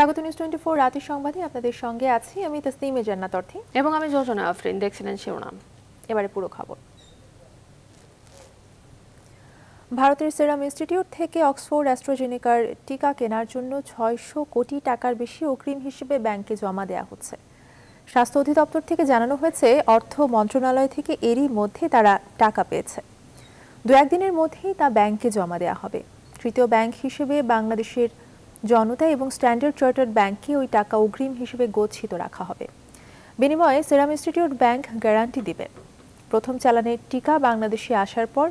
স্বাগত news twenty four রাতের সংবাদে আপনাদের সঙ্গে আছি আমি তসনিমে জান্নাত অর্থী। এবং আমি যোজনা আফরিন দেখছিলেন শিরোনাম। এবারে পুরো খবর। ভারতের সেরাম ইনস্টিটিউট থেকে অক্সফোর্ড অ্যাস্ট্রোজেনিকার টিকা কেনার জন্য ছয়শো কোটি টাকার বেশি অগ্রিম হিসেবে ব্যাংকে জমা দেওয়া হচ্ছে। স্বাস্থ্য অধিদপ্তর থেকে জানানো হয়েছে অর্থ মন্ত্রণালয় থেকে এরই মধ্যে তারা টাকা পেয়েছে। দু একদিনের মধ্যেই তা ব্যাংকে জমা দেওয়া হবে। তৃতীয় ব্যাংক হিসেবে বাংলাদেশের জনতা এবং স্ট্যান্ডার্ড চার্টার্ড ব্যাংকে ওই টাকা অগ্রিম হিসেবে গচ্ছিত রাখা হবে। বিনিময়ে সেরাম ইনস্টিটিউট ব্যাংক গ্যারান্টি দিবে। প্রথম চালানের টিকা বাংলাদেশে আসার পর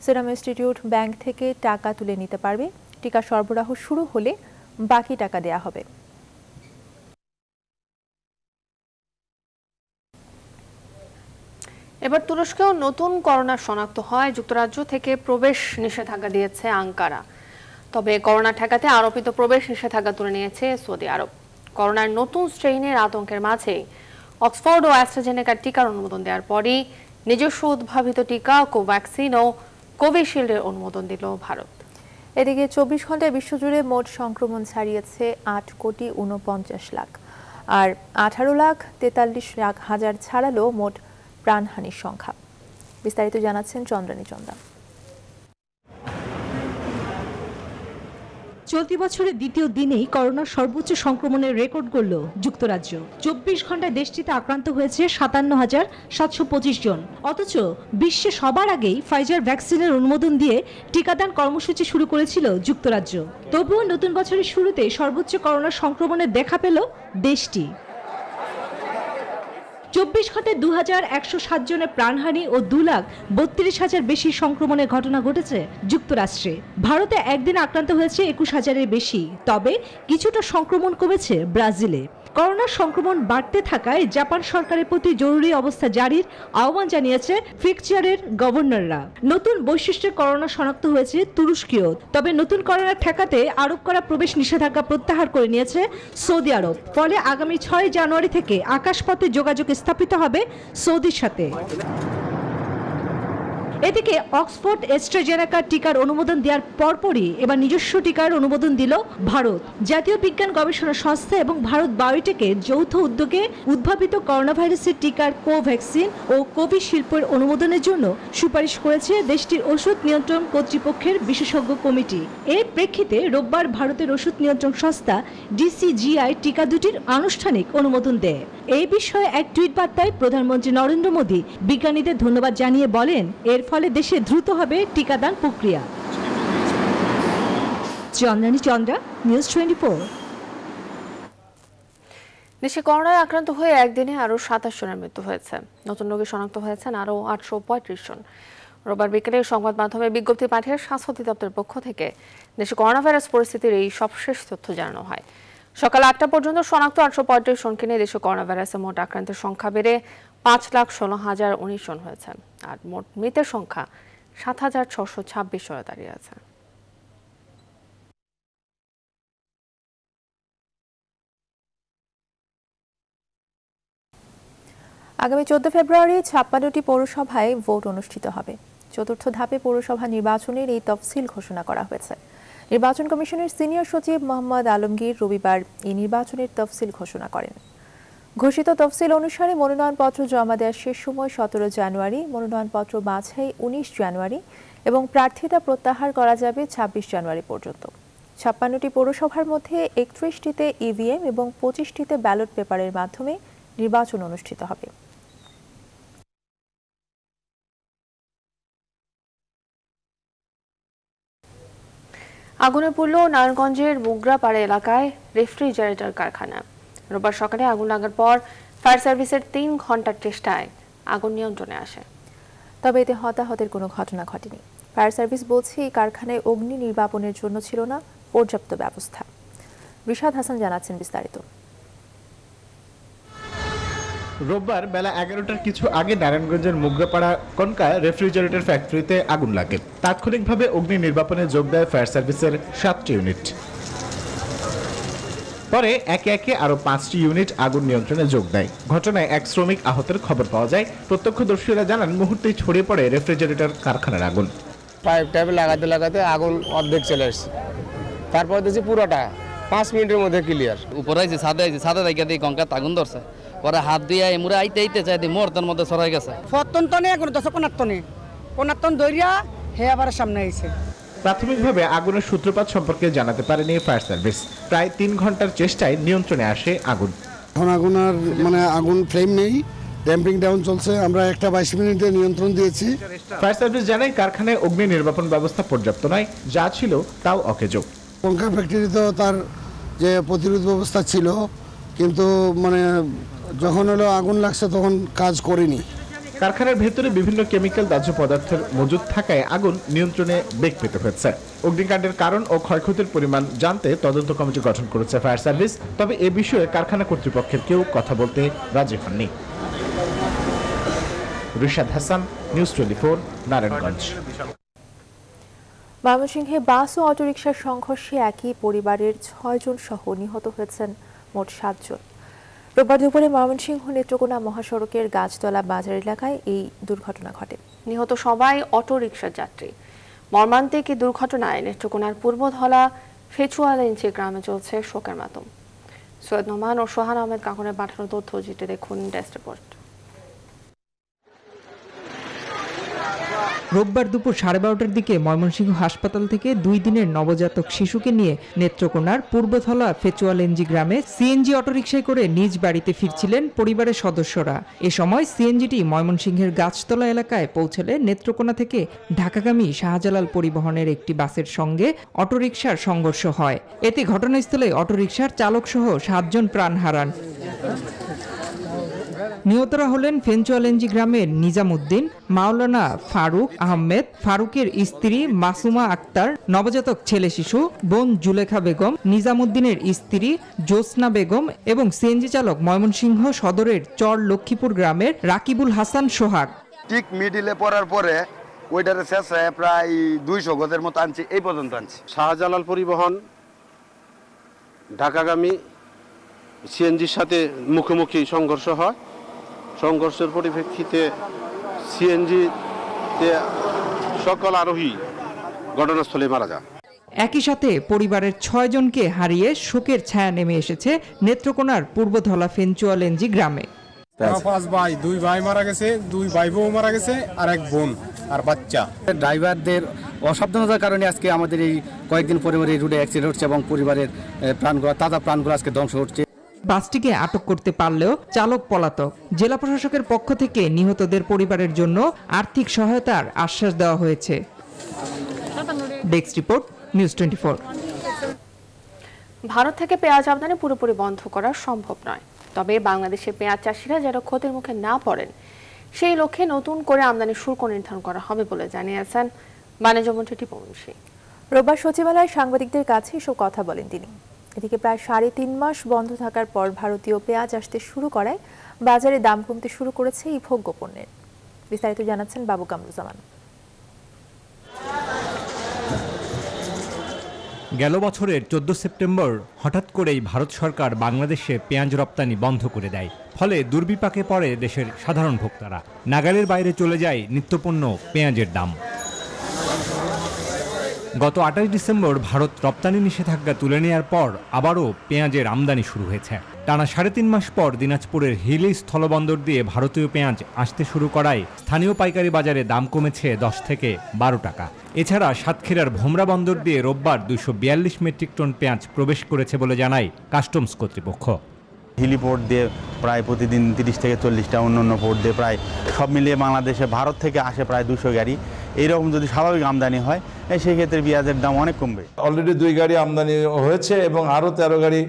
সেরাম ইনস্টিটিউট ব্যাংক থেকে টাকা তুলে নিতে পারবে। টিকা সরবরাহ শুরু হলে বাকি টাকা দেয়া হবে। এবার তুরস্কেও নতুন করোনা শনাক্ত হয়। যুক্তরাজ্য থেকে প্রবেশ নিষেধাজ্ঞা দিয়েছে আঙ্কারা। তবে করোনা ঠেকাতে আরোপিত প্রবেশ নিষেধাজ্ঞা তুলে নিয়েছে সৌদি আরব। করোনার নতুন স্ট্রেইনের আতঙ্কের মাঝে অক্সফোর্ড ও অ্যাস্ট্রাজেনেকার টিকার অনুমোদন দেওয়ার পরই নিজস্ব উদ্ভাবিত টিকা, কোভ্যাক্সিন ও কোভিশিল্ডের অনুমোদন দিল ভারত। এদিকে চব্বিশ ঘন্টায় বিশ্বজুড়ে মোট সংক্রমণ ছাড়িয়েছে আট কোটি উনপঞ্চাশ লাখ। আর আঠারো লাখ তেতাল্লিশ লাখ হাজার ছাড়ালো মোট প্রাণহানির সংখ্যা। বিস্তারিত জানাচ্ছেন চন্দ্রানী চন্দা চলতি বছরের দ্বিতীয় দিনেই করোনার সর্বোচ্চ সংক্রমণের রেকর্ড করল যুক্তরাজ্য। চব্বিশ ঘন্টায় দেশটিতে আক্রান্ত হয়েছে সাতান্ন হাজার সাতশো পঁচিশ জন। অথচ বিশ্বে সবার আগেই ফাইজার ভ্যাকসিনের অনুমোদন দিয়ে টিকাদান কর্মসূচি শুরু করেছিল যুক্তরাজ্য। তবুও নতুন বছরের শুরুতে সর্বোচ্চ করোনা সংক্রমণের দেখা পেল দেশটি। চব্বিশ ঘন্টায় দু হাজার একশো সাত জনের প্রাণহানি ও দু লাখ বত্রিশ হাজার বেশি সংক্রমণের ঘটনা ঘটেছে যুক্তরাষ্ট্রে। ভারতে একদিন আক্রান্ত হয়েছে একুশ হাজারের বেশি। তবে কিছুটা সংক্রমণ কমেছে ব্রাজিলে। করোনার সংক্রমণ বাড়তে থাকায় জাপান সরকারের প্রতি জরুরি অবস্থা জারির আহ্বান জানিয়েছে ফিকচারের গভর্নররা। নতুন বৈশিষ্ট্যে করোনা শনাক্ত হয়েছে তুরস্কীয়। তবে নতুন করোনা ঠেকাতে আরোপ করা প্রবেশ নিষেধাজ্ঞা প্রত্যাহার করে নিয়েছে সৌদি আরব। ফলে আগামী ছয় জানুয়ারি থেকে আকাশপথে যোগাযোগ স্থাপিত হবে সৌদির সাথে। এদিকে অক্সফোর্ড এস্ট্রাজেনেকা টিকার অনুমোদন দেওয়ার পরপরই এবার নিজস্ব টিকার অনুমোদন দিল ভারত। জাতীয় বিজ্ঞান, গবেষণা সংস্থা এবং ভারত বায়োটেকের যৌথ উদ্যোগে উদ্ভাবিত করোনা ভাইরাসের টিকার কোভ্যাক্সিন ও কোভি শিল্পের অনুমোদনের জন্য সুপারিশ করেছে দেশটির ওষুধ নিয়ন্ত্রণ কর্তৃপক্ষের বিশেষজ্ঞ কমিটি। এর প্রেক্ষিতে রোববার ভারতের ওষুধ নিয়ন্ত্রণ সংস্থা ডিসিজিআই টিকা দুটির আনুষ্ঠানিক অনুমোদন দেয়। এই বিষয়ে এক টুইট বার্তায় প্রধানমন্ত্রী নরেন্দ্র মোদী বিজ্ঞানীদের ধন্যবাদ জানিয়ে বলেন, এর ফলে দেশে দ্রুত হবে টিকাদান প্রক্রিয়া। চন্দ্রানী চন্দ্রা, নিউজ টোয়েন্টি দেশে করোনায় আক্রান্ত হয়ে একদিনে আরও সাতাশ জনের মৃত্যু হয়েছে। নতুন রোগী শনাক্ত হয়েছেন আরও আটশো পঁয়ত্রিশ জন। রোববার বিকেলে সংবাদ মাধ্যমে বিজ্ঞপ্তি পাঠিয়ে স্বাস্থ্য অধিদপ্তরের পক্ষ থেকে দেশে করোনা ভাইরাস পরিস্থিতির এই সবশেষ তথ্য জানানো হয়। সকাল আটটা পর্যন্ত শনাক্ত আটশো পঁয়ত্রিশ জনকে নিয়ে দেশে করোনা ভাইরাসে মোট আক্রান্তের সংখ্যা বেড়ে পাঁচ লাখ ষোলো হাজার উনিশ জন হয়েছে আর মোট মৃতের সংখ্যা সাত হাজার ছশো ছাব্বিশ দাঁড়িয়ে আছে। আগামী চোদ্দ ফেব্রুয়ারি ছাপ্পান্নটি পৌরসভায় ভোট অনুষ্ঠিত হবে। চতুর্থ ধাপে পৌরসভা নির্বাচনের এই তফসিল ঘোষণা করা হয়েছে। নির্বাচন কমিশনের সিনিয়র সচিব মোহাম্মদ আলমগীর রবিবার এই নির্বাচনের তফসিল ঘোষণা করেন। ঘোষিত তফসিল অনুসারে মনোনয়নপত্র জমা দেওয়ার শেষ সময় সতেরো জানুয়ারি, মনোনয়নপত্র বাছাই উনিশ জানুয়ারি এবং প্রার্থিতা প্রত্যাহার করা যাবে ছাব্বিশ জানুয়ারি পর্যন্ত। ছাপ্পান্নটি পৌরসভার মধ্যে একত্রিশটিতে ইভিএম এবং পঁচিশটিতে ব্যালট পেপারের মাধ্যমে নির্বাচন অনুষ্ঠিত হবে। আগুনে পড়ল নারায়ণগঞ্জের মুগরাপাড়া এলাকায় রেফ্রিজারেটর কারখানা। রোববার সকালে আগুন লাগার পর ফায়ার সার্ভিসের তিন ঘণ্টার চেষ্টায় আগুন নিয়ন্ত্রণে আসে। তবে এতে হতাহতের কোনো ঘটনা ঘটেনি। ফায়ার সার্ভিস বলছে, এই কারখানায় অগ্নি নির্বাপনের জন্য ছিল না, পর্যাপ্ত ব্যবস্থা। রিশাদ হাসান জানাচ্ছেন বিস্তারিত। রোববার বেলা এগারোটার কিছু আগে নারায়ণগঞ্জের মুগরাপাড়া কনকা রেফ্রিজারেটর ফ্যাক্টরিতে আগুন লাগে। তাৎক্ষণিকভাবে অগ্নি নির্বাপনে যোগ দেয় ফায়ার সার্ভিসের সাতটি ইউনিট। পরে একে একে আরও পাঁচটি ইউনিট আগুন নিয়ন্ত্রণে যোগ দেয়। ঘটনায় এক শ্রমিক আহতের খবর পাওয়া যায়। প্রত্যক্ষদর্শীরা জানান মুহূর্তেই ছড়িয়ে পড়ে রেফ্রিজারেটর কারখানার আগুন। পাইপ টাইপ লাগাতে লাগাতে আগুন অর্ধেক চলে আসছে। তারপর দেখছি পুরোটা। পাঁচ মিনিটের মধ্যে ক্লিয়ার উপরে আইছে ছাদে আইছে ছাদে দেখা দিয়ে গঙ্কা আগুন ধরছে। পরে হাত দিয়ে এমুরে আইতে আইতে চাই দিই মুহূর্তের মধ্যে সরাই গেছে। ফতন্তনে কোনো দশ কোনাত্তনে কোনাত্তন দইরা হে আবার সামনে আইছে। প্রাথমিকভাবে আগুনের সূত্রপাত সম্পর্কে জানাতে পারেনি ফায়ার সার্ভিস। প্রায় তিন ঘণ্টার চেষ্টায় নিয়ন্ত্রণে আসে আগুন। এখন আগুন আর মানে আগুন ফ্লেম নেই ড্যাম্পিং ডাউন চলছে। আমরা একটা বাইশ মিনিটে নিয়ন্ত্রণ দিয়েছি। ফায়ার সার্ভিস জানায় কারখানায় অগ্নি নির্বাপন ব্যবস্থা পর্যাপ্ত নয় যা ছিল তাও অকেজো। পঙ্কা ফ্যাক্টরিতেও তার যে প্রতিরোধ ব্যবস্থা ছিল কিন্তু মানে যখন হলো আগুন লাগছে তখন কাজ করেনি। কারখানার ভেতরে বিভিন্ন কেমিক্যাল দাহ্য পদার্থের মজুদ থাকায় আগুন নিয়ন্ত্রণে বেগ পেতে হয়েছে। অগ্নিকাণ্ডের কারণ ও ক্ষয়ক্ষতির পরিমাণ জানতে তদন্ত কমিটি গঠন করেছে ফায়ার সার্ভিস, তবে এ বিষয়ে কারখানা কর্তৃপক্ষের কেউ কথা বলতে রাজি হননি। রিশাদ হাসান, নিউজ নারায়ণগঞ্জ। ময়মনসিংহে বাস ও অটোরিকশার সংঘর্ষে একই পরিবারের ছয়জন সহ নিহত হয়েছেন। মোট সাতজন। রোববার দুপুরে ময়মনসিংহ নেত্রকোনা মহাসড়কের গাছতলা বাজার এলাকায় এই দুর্ঘটনা ঘটে। নিহত সবাই অটো রিকশার যাত্রী। মর্মান্তিক এই দুর্ঘটনায় নেত্রকোনার পূর্বধলা ফেচুয়া লেঞ্চে গ্রামে চলছে শোকের মাতম সৈয়দ নোমান ও সোহান আহমেদ কাকুনের পাঠানো তথ্য জিতে দেখুন ডেস্ক রিপোর্ট। রোববার দুপুর সাড়ে বারোটার দিকে ময়মনসিংহ হাসপাতাল থেকে দুই দিনের নবজাতক শিশুকে নিয়ে নেত্রকোনার পূর্বথলা ফেচুয়ালেঞ্জি গ্রামে সিএনজি অটোরিকশায় করে নিজ বাড়িতে ফিরছিলেন পরিবারের সদস্যরা। এ সময় সিএনজিটি ময়মনসিংহের গাছতলা এলাকায় পৌঁছলে নেত্রকোনা থেকে ঢাকাগামী শাহজালাল পরিবহনের একটি বাসের সঙ্গে অটোরিকশার সংঘর্ষ হয়। এতে ঘটনাস্থলে অটোরিকশার চালকসহ সাতজন প্রাণ হারান। নিহতরা হলেন ফেঞ্চুয়ালেঞ্জি গ্রামের নিজামুদ্দিন মাওলানা ফারুক আহমেদ ফারুকের স্ত্রী মাসুমা আক্তার নবজাতক ছেলে শিশু বোন জুলেখা বেগম নিজামুদ্দিনের স্ত্রী জ্যোৎস্না বেগম এবং সিএনজি চালক ময়মনসিংহ সদরের চর লক্ষ্মীপুর গ্রামের রাকিবুল হাসান সোহাগ। ঠিক মিডিলে পড়ার পরে ওইটারে শেষে প্রায় দুইশো গজের মতো আনছি এই পর্যন্ত আনছি। শাহজালাল পরিবহন ঢাকাগামী সিএনজির সাথে মুখোমুখি সংঘর্ষ হয়। সংঘর্ষের পরিপ্রেক্ষিতে সিএনজিতে সকল আরোহী ঘটনাস্থলে মারা যায় একই সাথে পরিবারের ছয়জনকে হারিয়ে শোকের ছায়া নেমে এসেছে নেত্রকোনার পূর্বধলা ফেঞ্চুয়ালেঞ্জি গ্রামে। পাঁচ ভাই দুই ভাই মারা গেছে দুই ভাই বউ মারা গেছে আর এক বোন আর বাচ্চা। ড্রাইভারদের অসাবধানতার কারণে আজকে আমাদের এই কয়েকদিন পরে পরে এই রুটে অ্যাক্সিডেন্ট হচ্ছে এবং পরিবারের প্রাণগুলো তাজা প্রাণগুলো আজকে ধ্বংস হচ্ছে। বাসটিকে আটক করতে পারলেও চালক পলাতক। জেলা প্রশাসকের পক্ষ থেকে নিহতদের পরিবারের জন্য আর্থিক সহায়তার আশ্বাস দেওয়া হয়েছে। Desk report news twenty Bharat থেকে পেঁয়াজ আমদানি পুরোপুরি বন্ধ করা সম্ভব নয়। তবে বাংলাদেশের পেঁয়াজ চাষিরা যেন ক্ষতির মুখে না পড়েন সেই লক্ষ্যে নতুন করে আমদানি শুল্ক নির্ধারণ করা হবে বলে জানিয়েছেন বাণিজ্যমন্ত্রী টিপু মুন্সি। রোববার সচিবালয়ে সাংবাদিকদের কাছে এসব কথা বলেন তিনি। এদিকে প্রায় সাড়ে তিন মাস বন্ধ থাকার পর ভারতীয় পেঁয়াজ আসতে শুরু করায়, বাজারে দাম কমতে শুরু করেছে এই ভোগ্য পণ্যের। বিস্তারিত জানাচ্ছেন বাবু কামরুজ্জামান। গেল বছরের চোদ্দ সেপ্টেম্বর হঠাৎ করেই ভারত সরকার বাংলাদেশে পেঁয়াজ রপ্তানি বন্ধ করে দেয়। ফলে দুর্বিপাকে পড়ে দেশের সাধারণ ভোক্তারা। নাগালের বাইরে চলে যায় নিত্যপণ্য পেঁয়াজের দাম। গত আঠাশ ডিসেম্বর ভারত রপ্তানি নিষেধাজ্ঞা তুলে নেওয়ার পর আবারও পেঁয়াজের আমদানি শুরু হয়েছে। টানা সাড়ে তিন মাস পর দিনাজপুরের হিলি স্থলবন্দর দিয়ে ভারতীয় পেঁয়াজ আসতে শুরু করায় স্থানীয় পাইকারি বাজারে দাম কমেছে দশ থেকে বারো টাকা। এছাড়া সাতক্ষীরার ভোমরা বন্দর দিয়ে রোববার দুশো মেট্রিক টন পেঁয়াজ প্রবেশ করেছে বলে জানায় কাস্টমস কর্তৃপক্ষ। হিলি পোর্ট দিয়ে প্রায় প্রতিদিন তিরিশ থেকে চল্লিশটা অন্য অন্য পোর্ট দিয়ে প্রায় সব মিলিয়ে বাংলাদেশে, ভারত থেকে আসে প্রায় দুশো গাড়ি। এইরকম যদি স্বাভাবিক আমদানি হয় সেক্ষেত্রে পেঁয়াজের দাম অনেক কমবে। অলরেডি দুই গাড়ি আমদানি হয়েছে এবং আরও তেরো গাড়ি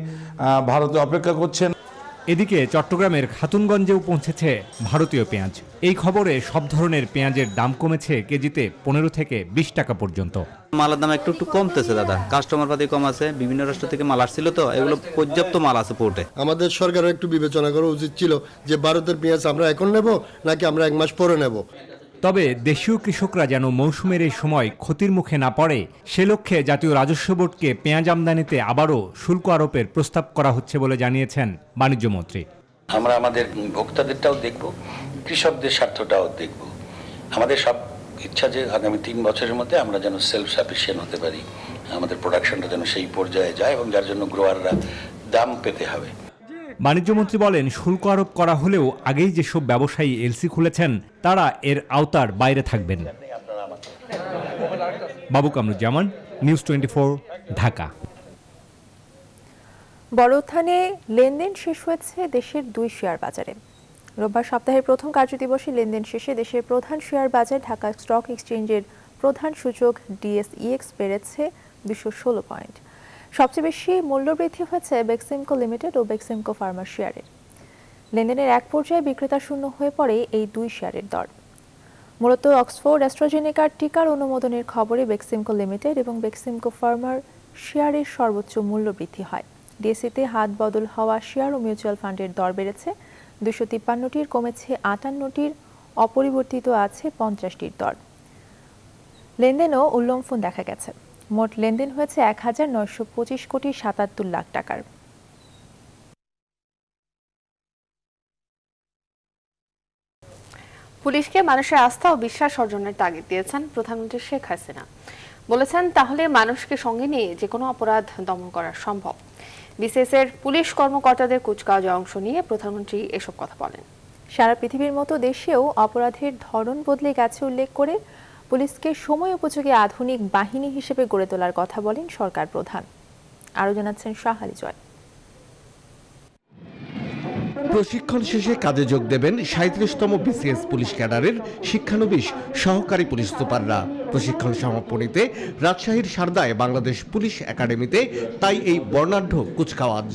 ভারতে অপেক্ষা করছেন। এদিকে চট্টগ্রামের খাতুনগঞ্জেও পৌঁছেছে ভারতীয় পেঁয়াজ। এই খবরে সব ধরনের পেঁয়াজের দাম কমেছে কেজিতে পনেরো থেকে বিশ টাকা পর্যন্ত। মালের দাম একটু একটু কমতেছে দাদা। কাস্টমার পাতি কম আছে বিভিন্ন রাষ্ট্র থেকে মাল আসছিল তো এগুলো পর্যাপ্ত মাল আছে পোর্টে আমাদের সরকারও একটু বিবেচনা করা উচিত ছিল যে ভারতের পেঁয়াজ আমরা এখন নেব নাকি আমরা এক মাস পরে নেব। তবে দেশীয় কৃষকরা যেন মৌসুমের এই সময় ক্ষতির মুখে না পড়ে, সে লক্ষ্যে জাতীয় রাজস্ব বোর্ডকে পেঁয়াজ আমদানিতে আবারও শুল্ক আরোপের প্রস্তাব করা হচ্ছে বলে জানিয়েছেন বাণিজ্যমন্ত্রী আমরা আমাদের ভোক্তাদেরটাও দেখব, কৃষকদের স্বার্থটাও দেখব। আমাদের সব ইচ্ছা যে আগামী তিন বছরের মধ্যে আমরা যেন সেলফ সাফিসিয়েন্ট হতে পারি, আমাদের প্রোডাকশনটা যেন সেই পর্যায়ে যায় এবং যার জন্য গ্রোয়াররা দাম পেতে হবে। বাণিজ্যমন্ত্রী বলেন, শুল্ক আরোপ করা হলেও আগেই যেসব ব্যবসায়ী এলসি খুলেছেন, তারা এর আওতার বাইরে থাকবেন। বাবু কামরুজ্জামান, নিউজ টোয়েন্টি ঢাকা। বড় উত্থানে লেনদেন শেষ হয়েছে দেশের দুই শেয়ার বাজারে। রোববার সপ্তাহের প্রথম কার্যদিবসে লেনদেন শেষে দেশের প্রধান শেয়ার বাজার ঢাকা স্টক এক্সচেঞ্জের প্রধান সূচক ডিএসইএক্স বেড়েছে দুশো ষোলো পয়েন্ট। সবচেয়ে বেশি মূল্যবৃদ্ধি হয়েছে বেক্সিমকো লিমিটেড ও বেক্সিমকো ফার্মা শেয়ারের লেনদেনের এক পর্যায়ে বিক্রেতা শূন্য হয়ে পড়ে এই দুই শেয়ারের দর। মূলত অক্সফোর্ড অ্যাস্ট্রাজেনেকার টিকার অনুমোদনের খবরে বেক্সিমকো লিমিটেড এবং বেক্সিমকো ফার্মার শেয়ারের সর্বোচ্চ মূল্য বৃদ্ধি হয়। ডিএসিতে হাত বদল হওয়া শেয়ার ও মিউচুয়াল ফান্ডের দর বেড়েছে। দুশো তিপ্পান্নটির কমেছে আটান্নটির, অপরিবর্তিত আছে পঞ্চাশটির দর। লেনদেনও উল্লম্ফন দেখা গেছে। মোট লেনদেন হয়েছে এক হাজার নয়শো পঁচিশ কোটি সাতাত্তর লাখ টাকার। পুলিশকে মানুষের আস্থা ও বিশ্বাস অর্জনের তাগিদ দিয়েছেন প্রধানমন্ত্রী শেখ হাসিনা। বলেছেন, তাহলে মানুষকে সঙ্গে নিয়ে যে কোনো অপরাধ দমন করা সম্ভব। বিসিএস এর পুলিশ কর্মকর্তাদের কুচকাওয়াজে অংশ নিয়ে প্রধানমন্ত্রী এসব কথা বলেন। সারা পৃথিবীর মতো দেশেও অপরাধের ধরন বদলে গেছে উল্লেখ করে পুলিশকে সময় উপযোগী আধুনিক বাহিনী হিসেবে গড়ে তোলার কথা বলেন সরকার প্রধান। আরও জানাচ্ছেন শাহ আলী জয়। প্রশিক্ষণ শেষে কাজে যোগ দেবেন সাঁত্রিশতম বিসিএস পুলিশ ক্যাডারের শিক্ষানবিশ সহকারী পুলিশ সুপাররা। প্রশিক্ষণ সমাপনীতে রাজশাহীর সারদায় বাংলাদেশ পুলিশ একাডেমিতে তাই এই বর্ণাঢ্য কুচকাওয়াজ।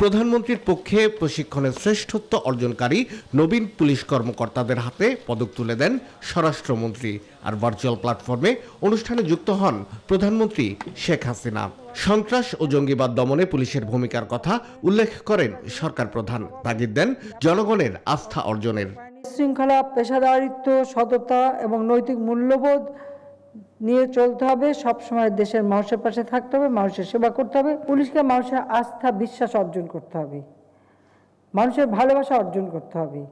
প্রধানমন্ত্রীর পক্ষে প্রশিক্ষণের শ্রেষ্ঠত্ব অর্জনকারী নবীন পুলিশ কর্মকর্তাদের হাতে পদক তুলে দেন স্বরাষ্ট্রমন্ত্রী আর ভার্চুয়াল প্ল্যাটফর্মে অনুষ্ঠানে যুক্ত হন প্রধানমন্ত্রী শেখ হাসিনা। সন্ত্রাস ও জঙ্গিবাদ দমনে পুলিশের ভূমিকার কথা উল্লেখ করেন সরকার প্রধান। তাগিদ দেন জনগণের আস্থা অর্জনের। শৃঙ্খলা, পেশাদারিত্ব, সততা এবং নৈতিক মূল্যবোধ নিয়ে চলতে হবে। সবসময় দেশের মানুষের পাশে থাকতে হবে, মানুষের সেবা করতে হবে। পুলিশকে মানুষের আস্থা, বিশ্বাস অর্জন করতে হবে। মানুষের ভালোবাসা অর্জন করতে হবে।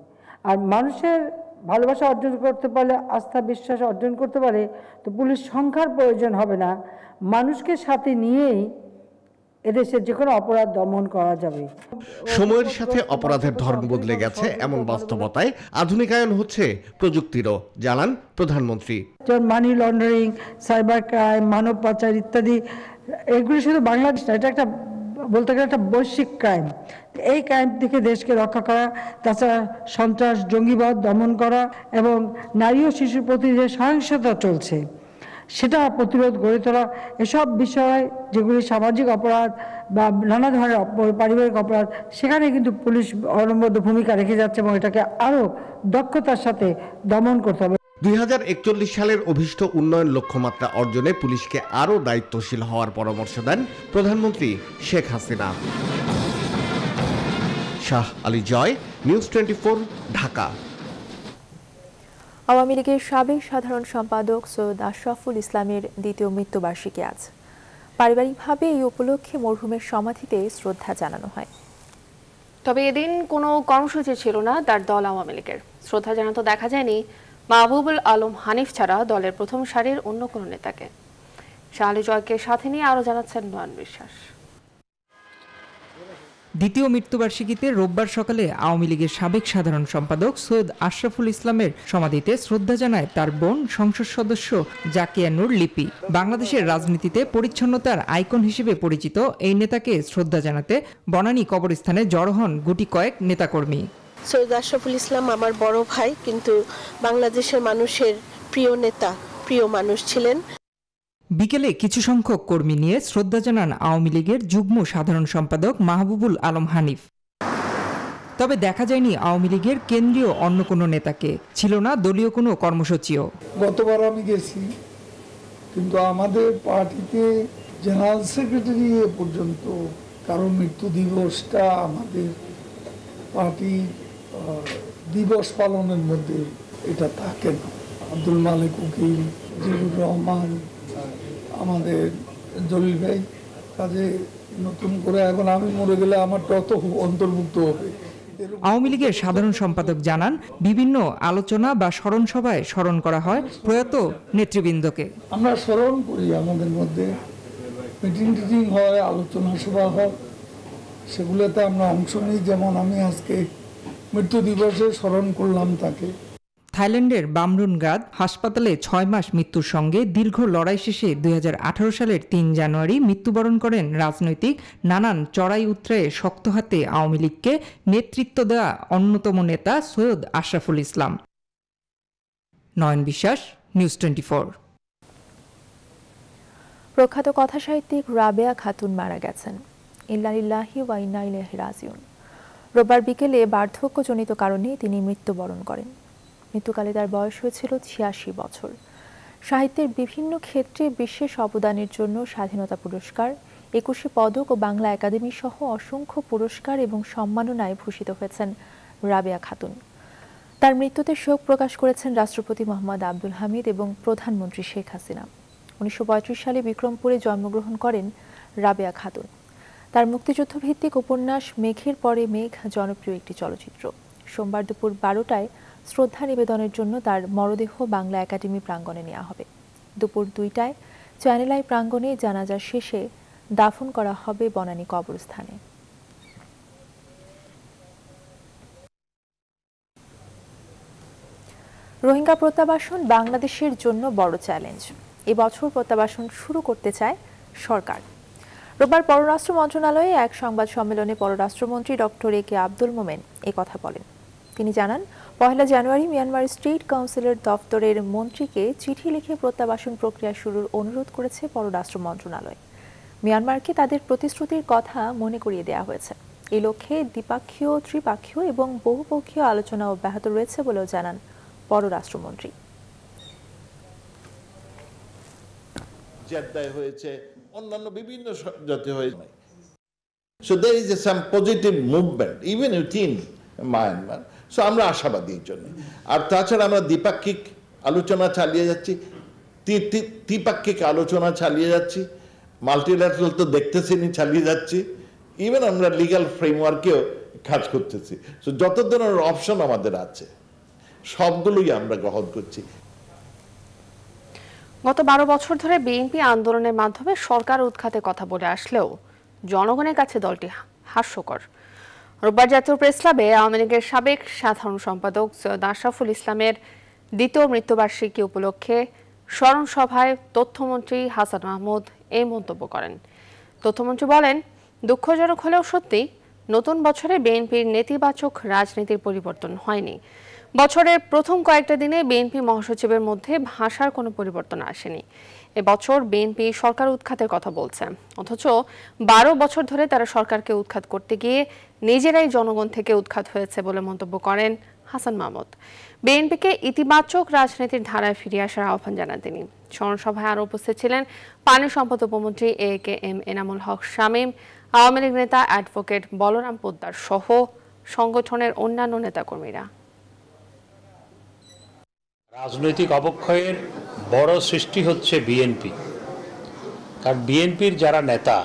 আর মানুষের ভালোবাসা অর্জন করতে পারলে, আস্থা, বিশ্বাস অর্জন করতে পারে, তো পুলিশ সংখ্যার প্রয়োজন হবে না। মানুষকে সাথে নিয়েই এদেশের যে কোনো অপরাধ দমন করা যাবে। সময়ের সাথে অপরাধের ধরন বদলে গেছে এমন বাস্তবতায় আধুনিকায়ন হচ্ছে প্রযুক্তিরও জানান প্রধানমন্ত্রী। যেমন মানি লন্ডারিং সাইবার ক্রাইম মানব পাচার ইত্যাদি এগুলি শুধু বাংলাদেশ না এটা একটা বলতে গেলে একটা বৈশ্বিক ক্রাইম। এই ক্রাইম থেকে দেশকে রক্ষা করা তাছাড়া সন্ত্রাস জঙ্গিবাদ দমন করা এবং নারী ও শিশুর প্রতি যে সহিংসতা চলছে সেটা প্রতিরোধ গড়ে তোলা, এসব বিষয় যেগুলি সামাজিক অপরাধ বা নানা ধরনের পারিবারিক অপরাধ, সেখানে কিন্তু পুলিশ অনবদ্য ভূমিকা রেখে যাচ্ছে এবং এটাকে আরও দক্ষতার সাথে দমন করতে হবে। দুই হাজার একচল্লিশ সালের অভিষ্ট উন্নয়ন লক্ষ্যমাত্রা অর্জনে পুলিশকে আরও দায়িত্বশীল হওয়ার পরামর্শ দেন প্রধানমন্ত্রী Sheikh Hasina. Shah Ali Joy, news twenty Dhaka. Awami লীগের সাবেক সাধারণ সম্পাদক সৈয়দ আশরাফুল ইসলামের দ্বিতীয় মৃত্যুবার্ষিকী আজ। পারিবারিকভাবে এই উপলক্ষে মরহুমের সমাধিতে শ্রদ্ধা জানানো হয়। তবে এদিন কোনো কর্মসূচি ছিল না তার দল আওয়ামী লীগের। শ্রদ্ধা জানাতে দেখা যায়নি, মাহবুবুল আলম হানিফ ছাড়া দলের প্রথম সারির অন্য কোনো নেতাকে। শাহালি জয়কে সাথে নিয়ে আরও জানাচ্ছেন নয়ন বিশ্বাস। দ্বিতীয় মৃত্যুবার্ষিকীতে রোববার সকালে আওয়ামী লীগের সাবেক সাধারণ সম্পাদক সৈয়দ আশরাফুল ইসলামের সমাধিতে শ্রদ্ধা জানায় তার বোন, সংসদ সদস্য জাকিয়া নূর লিপি। বাংলাদেশের রাজনীতিতে পরিচ্ছন্নতার আইকন হিসেবে পরিচিত এই নেতাকে শ্রদ্ধা জানাতে বনানী কবরস্থানে জড়ো হন গুটি কয়েক নেতাকর্মী। সৈয়দ আশরাফুল ইসলাম আমার বড় ভাই, কিন্তু বাংলাদেশের মানুষের প্রিয় নেতা, প্রিয় মানুষ ছিলেন। বিকেলে কিছু সংখ্যক কর্মী নিয়ে শ্রদ্ধা জানান আওয়ামী লীগের যুগ্ম সাধারণ সম্পাদক মাহবুবুল আলম হানিফ। তবে দেখা যায়নি আওয়ামী লীগের কেন্দ্রীয় অন্য কোনো নেতাকে। ছিল না দলীয় কোনো কর্মসূচিও। গতবার আমি গেছি, কিন্তু আমাদের পার্টিতে জেনারেল সেক্রেটারি এ পর্যন্ত কারও মৃত্যু দিবসটা আমাদের পার্টি দিবস পালনের মধ্যে এটা থাকে না। আব্দুল মালিক উকিল জিবুর রহমান আমাদের জলিল ভাই কাজে নতুন করে এখন আমি মরে গেলে আমারটা অত অন্তর্ভুক্ত হবে। আওয়ামী লীগের সাধারণ সম্পাদক জানান বিভিন্ন আলোচনা বা স্মরণ সভায় স্মরণ করা হয় প্রয়াত নেতৃবৃন্দকে। আমরা স্মরণ করি আমাদের মধ্যে। মিটিং টিটিং হয় আলোচনা সভা হয় সেগুলোতে আমরা অংশ নিই। যেমন আমি আজকে মৃত্যু দিবসে স্মরণ করলাম তাকে। থাইল্যান্ডের বামরুনগাদ হাসপাতালে ছয় মাস মৃত্যুর সঙ্গে দীর্ঘ লড়াই শেষে দুই হাজার আঠারো সালের তিন জানুয়ারি মৃত্যুবরণ করেন রাজনৈতিক নানান চড়াই উত্তরায়ে শক্ত হাতে আওয়ামী লীগকে নেতৃত্ব দেওয়া অন্যতম নেতা সৈয়দ আশরাফুল ইসলাম। নয়ন বিশ্বাস, নিউজ টোয়েন্টি প্রখ্যাত কথাসাহিত্যিক রাবেয়া খাতুন মারা গেছেন। ইল্লাহিল্লাহি ওয়া ইন্না ইলাইহি রাজিউন। রোববার বিকেলে বার্ধক্যজনিত কারণে তিনি মৃত্যুবরণ করেন। মৃত্যুকালে তার বয়স হয়েছিল ছিয়াশি বছর। সাহিত্যের বিভিন্ন ক্ষেত্রে বিশেষ অবদানের জন্য স্বাধীনতা পুরস্কার, একুশে পদক ও বাংলা একাডেমি সহ অসংখ্য পুরস্কার এবং সম্মাননায় ভূষিত হয়েছেন রাবেয়া খাতুন। তার মৃত্যুতে শোক প্রকাশ করেছেন রাষ্ট্রপতি মোহাম্মদ আব্দুল হামিদ এবং প্রধানমন্ত্রী শেখ হাসিনা। উনিশশো পঁয়ত্রিশ সালে বিক্রমপুরে জন্মগ্রহণ করেন রাবেয়া খাতুন। তার মুক্তিযুদ্ধ ভিত্তিক উপন্যাস মেঘের পরে মেঘ জনপ্রিয় একটি চলচ্চিত্র। সোমবার দুপুর বারোটায় শ্রদ্ধা নিবেদনের জন্য তার মরদেহ বাংলা একাডেমি প্রাঙ্গণে নেওয়া হবে। দুপুর দুইটায় চ্যানেলাই প্রাঙ্গণে জানাজা শেষে দাফন করা হবে বনানী কবরস্থানে। রোহিঙ্গা প্রত্যাবাসন বাংলাদেশের জন্য বড় চ্যালেঞ্জ। এবছর প্রত্যাবাসন শুরু করতে চায় সরকার। রোববার পররাষ্ট্র মন্ত্রণালয়ে এক সংবাদ সম্মেলনে পররাষ্ট্রমন্ত্রী ডক্টর এ কে আব্দুল মোমেন কথা বলেন। তিনি জানান পহেলা জানুয়ারি মিয়ানমার স্টেট কাউন্সিলের দপ্তরের মন্ত্রীকে চিঠি লিখে প্রত্যাবাসন প্রক্রিয়া শুরুর অনুরোধ করেছে পররাষ্ট্র মন্ত্রণালয়। মিয়ানমারকে তাদের প্রতিশ্রুতির কথা মনে করিয়ে দেওয়া হয়েছে। এই লক্ষ্যে দ্বিপাক্ষীয়, ত্রিপাক্ষীয় এবং বহুপক্ষীয় আলোচনা অব্যাহত রয়েছে বলেও জানান পররাষ্ট্রমন্ত্রী জেদ্দায় হয়েছে, অন্যান্য বিভিন্ন জাতি হয়েছে so there is a some positive movement even within Myanmar so আমরা আশাবাদী এর জন্য। আর তাছাড়া আমরা দ্বিপাক্ষিক আলোচনা চালিয়ে যাচ্ছি। ত্রিপাক্ষিক আলোচনা চালিয়ে যাচ্ছি। মাল্টিল্যাটারাল তো দেখতেছিনি চালিয়ে যাচ্ছি। ইভেন আমরা লিগাল ফ্রেমওয়ার্কেও কাজ করতেছি। সো যত ধরনের অপশন আমাদের আছে, সবগুলোই আমরা গ্রহণ করছি। গত বারো বছর ধরে বিএনপি আন্দোলনের মাধ্যমে সরকার উৎখাতে কথা বলে আসলেও জনগণের কাছে দলটি হাস্যকর। রোববার জাতীয় প্রেস ক্লাবে আওয়ামী লীগের সাবেক সাধারণ সম্পাদক সৈয়দ আশরাফুল ইসলামের দ্বিতীয় মৃত্যুবার্ষিকী উপলক্ষে স্মরণ সভায় তথ্যমন্ত্রী হাসান মাহমুদ এই মন্তব্য করেন। তথ্যমন্ত্রী বলেন, দুঃখজনক হলেও সত্যি, নতুন বছরে বিএনপির নেতিবাচক রাজনীতির পরিবর্তন হয়নি। বছরের প্রথম কয়েকটা দিনে বিএনপি মহাসচিবের মধ্যে ভাষার কোনো পরিবর্তন আসেনি। এবছর বিএনপি সরকার উৎখাতের কথা বলছে। অথচ বারো বছর ধরে তারা সরকারকে উৎখাত করতে গিয়ে নিজেরাই জনগণ থেকে উৎখাত হয়েছে বলে মন্তব্য করেন হাসান মাহমুদ। বিএনপিকে ইতিবাচক রাজনীতির ধারায় ফিরে আসার আহ্বান জানান তিনি। স্মরণসভায় আরও উপস্থিত ছিলেন পানি সম্পদ উপমন্ত্রী A K M Enamul Haque Shamim, Awami League নেতা অ্যাডভোকেট বলরাম পোদ্দার সহ সংগঠনের অন্যান্য নেতাকর্মীরা। রাজনৈতিক অবক্ষয়ের বড় সৃষ্টি হচ্ছে বিএনপি কারণ বিএনপির যারা নেতা,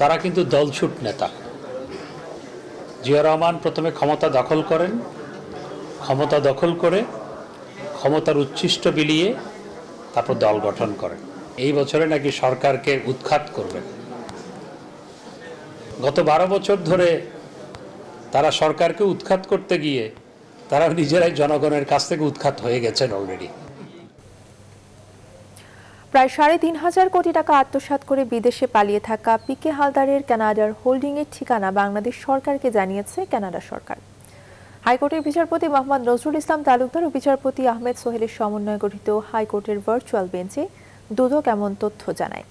তারা কিন্তু দলছুট নেতা। জিয়া রহমান প্রথমে ক্ষমতা দখল করেন, ক্ষমতা দখল করে ক্ষমতার উচ্ছিষ্ট বিলিয়ে তারপর দল গঠন করেন। এই বছরে নাকি সরকারকে উৎখাত করবেন। গত বারো বছর ধরে তারা সরকারকে উৎখাত করতে গিয়ে তারা নিজেরাই জনগণের কাছ থেকে উৎখাত হয়ে গেছেন অলরেডি প্রায় সাড়ে তিন হাজার কোটি টাকা আত্মসাৎ করে বিদেশে পালিয়ে থাকা পিকে হালদারের কানাডার হোল্ডিংয়ের ঠিকানা বাংলাদেশ সরকারকে জানিয়েছে কানাডা সরকার। হাইকোর্টের বিচারপতি মোহাম্মদ নজরুল ইসলাম তালুকদার ও বিচারপতি আহমেদ সোহেলের সমন্বয়ে গঠিত হাইকোর্টের ভার্চুয়াল বেঞ্চে দুদক এমন তথ্য জানায়।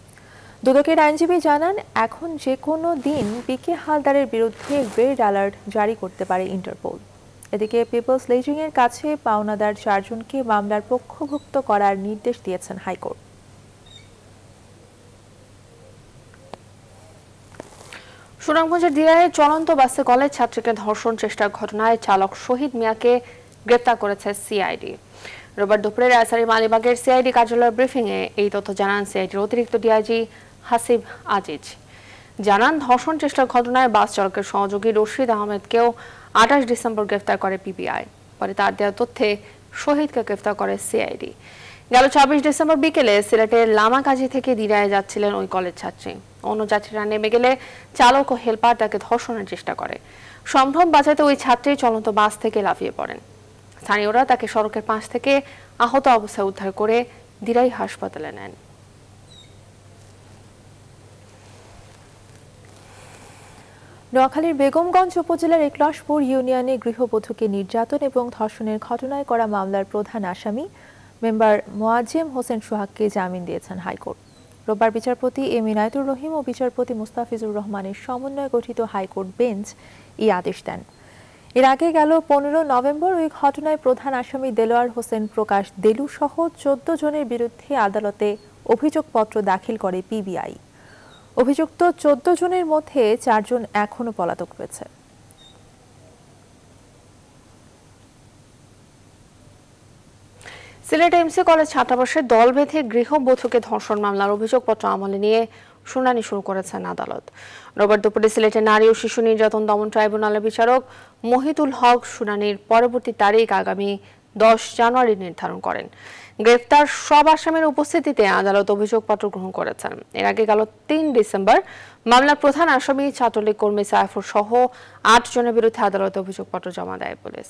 দুদকের আইনজীবী জানান, এখন যে কোনো দিন পিকে হালদারের বিরুদ্ধে রেড অ্যালার্ট জারি করতে পারে ইন্টারপোল। এদিকে পিপলস লেজিংয়ের কাছে পাওনাদার চারজনকে মামলার পক্ষভুক্ত করার নির্দেশ দিয়েছেন হাইকোর্ট। সুনামগঞ্জের দিরায়ে চলন্ত বাসে কলেজ ছাত্রীকে ধর্ষণ চেষ্টার ঘটনায় চালক শহীদ মিয়াকে গ্রেপ্তার করেছে সিআইডি। রোববার দুপুরে রাজধানী মালিবাগের সিআইডি কার্যালয়ের ব্রিফিংয়ে এই তথ্য জানান সিআইডির অতিরিক্ত ডিআইজি হাসিব আজিজ। জানান, ধর্ষণ চেষ্টার ঘটনায় বাস চালকের সহযোগী রশিদ আহমেদকেও আঠাশ ডিসেম্বর গ্রেফতার করে পিবিআই পরে তার দেওয়া তথ্যে শহীদকে গ্রেফতার করে সিআইডি গেল ছাব্বিশ ডিসেম্বর বিকেলে সিলেটের লামাকাজি থেকে দিরায় যাচ্ছিলেন ওই কলেজ ছাত্রী। অন্য যাত্রীরা নেমে গেলে চালক ও হেলপার তাকে ধর্ষণের চেষ্টা করে। সম্ভ্রম বাঁচাতে ওই ছাত্রী চলন্ত বাস থেকে লাফিয়ে পড়েন। স্থানীয়রা তাকে সড়কের পাশ থেকে আহত অবস্থায় উদ্ধার করে দিরাই হাসপাতালে নেন। নোয়াখালীর বেগমগঞ্জ উপজেলার একলাশপুর ইউনিয়নে গৃহবধূকে নির্যাতন এবং ধর্ষণের ঘটনায় করা মামলার প্রধান আসামি মেম্বার মোয়াজ্জেম হোসেন সোহাগকে জামিন দিয়েছেন হাইকোর্ট। রোববার বিচারপতি এম ইনায়তুর রহিম ও বিচারপতি মুস্তাফিজুর রহমানের সমন্বয়ে গঠিত হাইকোর্ট বেঞ্চ এই আদেশ দেন। এর আগে গেল পনেরো নভেম্বর ওই ঘটনায় প্রধান আসামি দেলোয়ার হোসেন প্রকাশ দেলু সহ চোদ্দ জনের বিরুদ্ধে আদালতে অভিযোগপত্র দাখিল করে পিবিআই অভিযুক্ত চোদ্দ জনের মধ্যে চারজন এখনও পলাতক রয়েছে। সিলেট এমসি কলেজ ছাত্রাবাসে দল বেঁধে গৃহবধূকে ধর্ষণ মামলার অভিযোগপত্র আমলে নিয়ে শুনানি শুরু করেছেন আদালত। রোববার দুপুরে সিলেটে নারী ও শিশু নির্যাতন দমন ট্রাইব্যুনালের বিচারক মহিতুল হক শুনানির পরবর্তী তারিখ আগামী দশ জানুয়ারি নির্ধারণ করেন। গ্রেফতার সব আসামির উপস্থিতিতে আদালত অভিযোগপত্র গ্রহণ করেছেন। এর আগে গেল তিন ডিসেম্বর মামলার প্রধান আসামি ছাত্রলীগ কর্মী সাইফুর সহ আট জনের বিরুদ্ধে আদালতে অভিযোগপত্র জমা দেয় পুলিশ।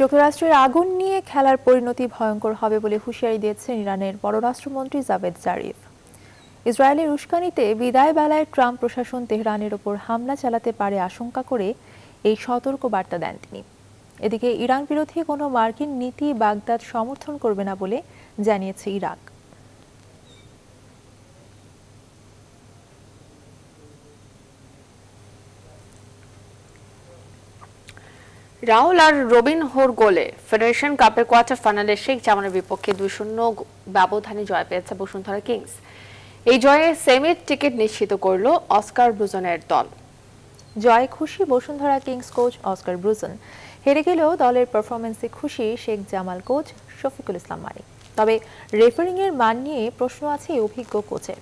যুক্তরাষ্ট্রের আগুন নিয়ে খেলার পরিণতি ভয়ঙ্কর হবে বলে হুঁশিয়ারি দিয়েছেন ইরানের পররাষ্ট্রমন্ত্রী জাভেদ জারিফ। ইসরায়েলের উস্কানিতে বিদায় বেলায় ট্রাম্প প্রশাসন তেহরানের ওপর হামলা চালাতে পারে আশঙ্কা করে এই সতর্ক বার্তা দেন তিনি। এদিকে ইরান বিরোধী কোনো মার্কিন নীতি বাগদাদ সমর্থন করবে না বলে জানিয়েছে ইরাক। রাহুল আর রবিন হোর গোলে। ফেডারেশন কাপের কোয়ার্টার ফাইনালে শেখ জামানের বিপক্ষে দুই শূন্য ব্যবধানে জয় পেয়েছে বসুন্ধরা কিংস। এই জয়ে সেমির টিকিট নিশ্চিত করল অস্কার ব্রুজনের দল। জয় খুশি Bashundhara Kings coach Oscar Bruzon. হেরে গেলেও দলের পারফরমেন্সে খুশি শেখ জামাল কোচ শফিকুল ইসলাম মানিক। তবে রেফারিং এর মান নিয়ে প্রশ্ন আছে অভিজ্ঞ কোচের।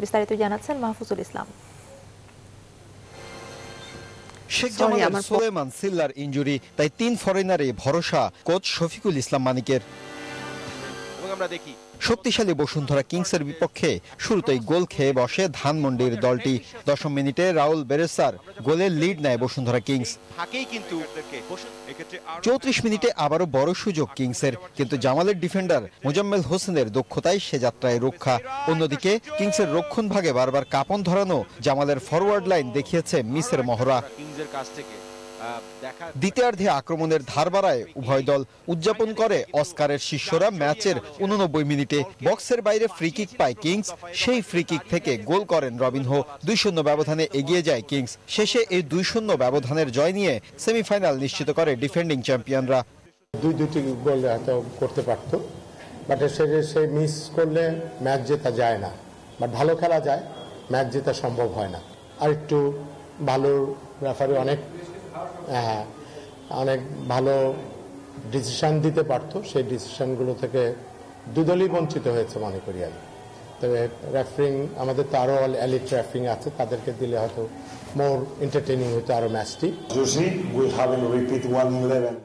বিস্তারিত জানাচ্ছেন মাহফুজুল ইসলাম। শেখ সোলেমান সিল্লার ইনজুরি তাই তিন ফরেনারে ভরসা কোচ শফিকুল ইসলাম মানিকের। শক্তিশালী বসুন্ধরা কিংসের বিপক্ষে শুরুতেই গোল খেয়ে বসে ধানমন্ডির দলটি। দশম মিনিটে রাউল বেরেসার গোলের লিড নেয় বসুন্ধরা কিংস। চৌত্রিশ মিনিটে আবারও বড় সুযোগ কিংসের কিন্তু জামালের ডিফেন্ডার মোজাম্মেল হোসেনের দক্ষতায় সে যাত্রায় রক্ষা। অন্যদিকে কিংসের রক্ষণ ভাগে বারবার কাপন ধরানো জামালের ফরওয়ার্ড লাইন দেখিয়েছে মিসের মহড়া। দ্বিতীয়ার্ধে আক্রমণের ধার বাড়ায় উভয় দল উদযাপন করে। অস্কারের শিষ্যরা ম্যাচের উননব্বই মিনিটে বক্সের বাইরে ফ্রিকিক পায় কিংস। সেই ফ্রিকিক থেকে গোল করেন রবিনহো। দুই শূন্য ব্যবধানে এগিয়ে যায় কিংস। শেষে এই দুই শূন্য ব্যবধানের জয় নিয়ে সেমিফাইনাল নিশ্চিত করে ডিফেন্ডিং চ্যাম্পিয়নরা। দুই দুটি গোল হয়তো করতে পারতো, বাট সে মিস করলে ম্যাচ জেতা যায় না। বাট ভালো খেলা যায়, ম্যাচ জেতা সম্ভব হয় না। আর একটু ভালো রেফারি অনেক হ্যাঁ, অনেক ভালো ডিসিশন দিতে পারতো। সেই ডিসিশনগুলো থেকে দুদলই বঞ্চিত হয়েছে মনে করি আমি। তবে রেফারিং আমাদের তো আরও এলিট রেফারিং আছে তাদেরকে দিলে হয়তো মোর এন্টারটেইনিং হতো আরও ম্যাচটি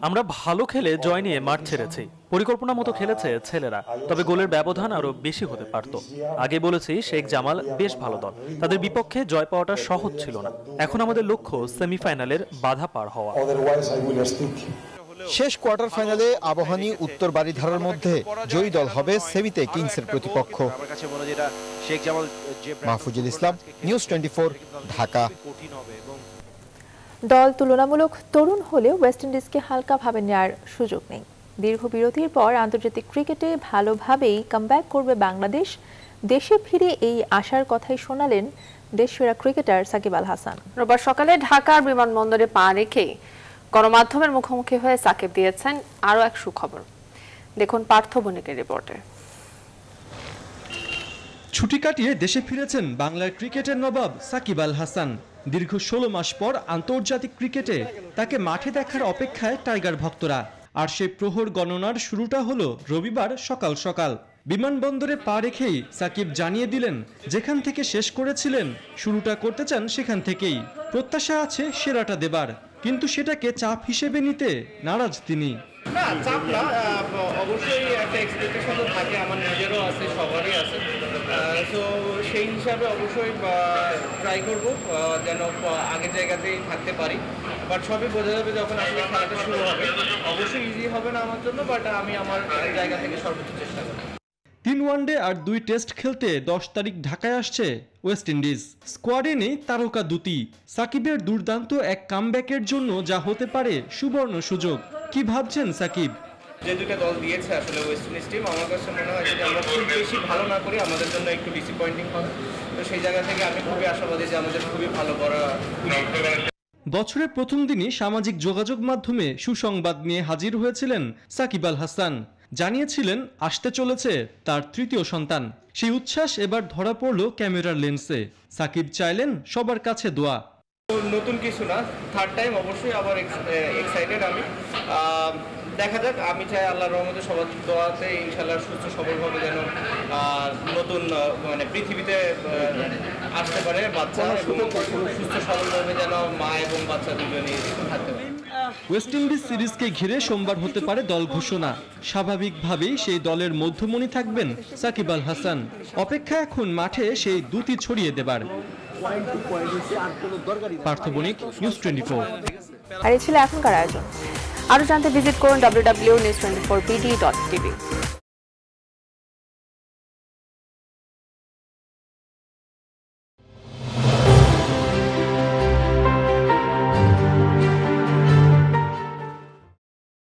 আমরা ভালো খেলে জয় নিয়ে মাঠ ছেড়েছি। পরিকল্পনা মতো খেলেছে ছেলেরা তবে গোলের ব্যবধান আরও বেশি হতে পারত। আগে বলেছি শেখ জামাল বেশ ভালো দল। তাদের বিপক্ষে জয় পাওয়াটা সহজ ছিল না। এখন আমাদের লক্ষ্য সেমিফাইনালের বাধা পার হওয়া। শেষ কোয়ার্টার ফাইনালে আবহানী উত্তর বাড়িধারার মধ্যে জয়ী দল হবে সেমিতে কিংসের প্রতিপক্ষ। Mahfuzul Islam news twenty Dhaka. দল তুলনামূলক তরুণ হলেও ওয়েস্ট ইন্ডিজকে হালকাভাবে নেওয়ার সুযোগ নেই। দীর্ঘ বিরতির পর আন্তর্জাতিক ক্রিকেটে ভালোভাবেই কামব্যাক করবে বাংলাদেশ। দেশে ফিরে এই আশার কথাই শোনালেন দেশসেরা ক্রিকেটার সাকিব আল হাসান। রোববার সকালে ঢাকার বিমানবন্দরে পা রেখে গণমাধ্যমের মুখোমুখি হয়ে সাকিব দিয়েছেন আরও এক সুখবর। দেখুন পার্থ বণিকের রিপোর্টে। ছুটি কাটিয়ে দেশে ফিরেছেন বাংলার ক্রিকেটের নবাব সাকিব আল হাসান। দীর্ঘ ষোলো মাস পর আন্তর্জাতিক ক্রিকেটে তাকে মাঠে দেখার অপেক্ষায় টাইগার ভক্তরা। আর সেই প্রহর গণনার শুরুটা হলো রবিবার সকাল সকাল। বিমানবন্দরে পা রেখেই সাকিব জানিয়ে দিলেন, যেখান থেকে শেষ করেছিলেন, শুরুটা করতে চান সেখান থেকেই। প্রত্যাশা আছে সেরাটা দেবার। কিন্তু সেটাকে চাপ হিসেবে নিতে নারাজ তিনি। না, চাপ না অবশ্যই একটা এক্সপেকটেশন থাকে, আমার নিজেরও আছে, সবারই আছে। তো সেই হিসাবে অবশ্যই ট্রাই করব যেন আগের জায়গাতেই থাকতে পারি। বাট সবই বোঝা যাবে যখন আসলে খেলাটা শুরু হবে। অবশ্যই ইজি হবে না আমার জন্য বাট আমি আমার জায়গা থেকে সর্বোচ্চ চেষ্টা তিন ওয়ানডে আর দুই টেস্ট খেলতে দশ তারিখ ঢাকায় আসছে ওয়েস্ট ইন্ডিজ। স্কোয়াডে নেই তারকা দুটি। সাকিবের দুর্দান্ত এক কামব্যাকের জন্য যা হতে পারে সুবর্ণ সুযোগ। কি ভাবছেন সাকিব? যে দুটো দল দিয়েছে আসলে ওয়েস্ট ইন্ডিজ টিম আমার কাছে মনে হয় যদি আমরা খুব বেশি ভালো না করি আমাদের জন্য একটু ডিসঅ্যাপয়েন্টিং হবে। তো সেই জায়গা থেকে আমি খুবই আশাবাদী যে আমাদের খুবই ভালো করা বছরের প্রথম দিনই সামাজিক যোগাযোগ মাধ্যমে সুসংবাদ নিয়ে হাজির হয়েছিলেন সাকিব আল হাসান। জানিয়েছিলেন আসতে চলেছে তার তৃতীয় সন্তান। সেই উচ্ছ্বাস এবার ধরা পড়ল ক্যামেরার লেন্সে। সাকিব চাইলেন সবার কাছে দোয়া। তো নতুন কিছু না থার্ড টাইম অবশ্যই আবার এক্সাইটেড আমি। আহ, দেখা যাক আমি চাই আল্লাহর রহমতে সবার দোয়াতে ইনশাল্লাহ সুস্থ সবলভাবে যেন আহ, নতুন মানে পৃথিবীতে আসতে পারে বাচ্চা এবং সুস্থ সবলভাবে যেন মা এবং বাচ্চা দুজনেই থাকতে পারে। ওয়েস্ট ইন্ডিজ সিরিজকে ঘিরে সোমবার হতে পারে দল ঘোষণা। স্বাভাবিকভাবেই সেই দলের মধ্যমণি থাকবেন সাকিব আল হাসান। অপেক্ষা এখন মাঠে সেই দুটি ছড়িয়ে দেবার। পার্থবণিক নিউজ টোয়েন্টি ফোর আর এ ছিল এখনকার আয়োজন। আরও জানতে ভিজিট করুন W W news twenty four BD dot TV